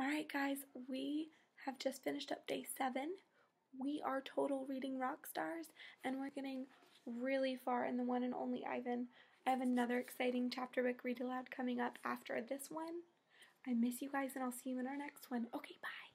All right, guys, we have just finished up day seven. We are total reading rock stars, and we're getting really far in the one and only Ivan. I have another exciting chapter book read aloud coming up after this one. I miss you guys, and I'll see you in our next one. Okay, bye.